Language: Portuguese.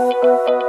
Música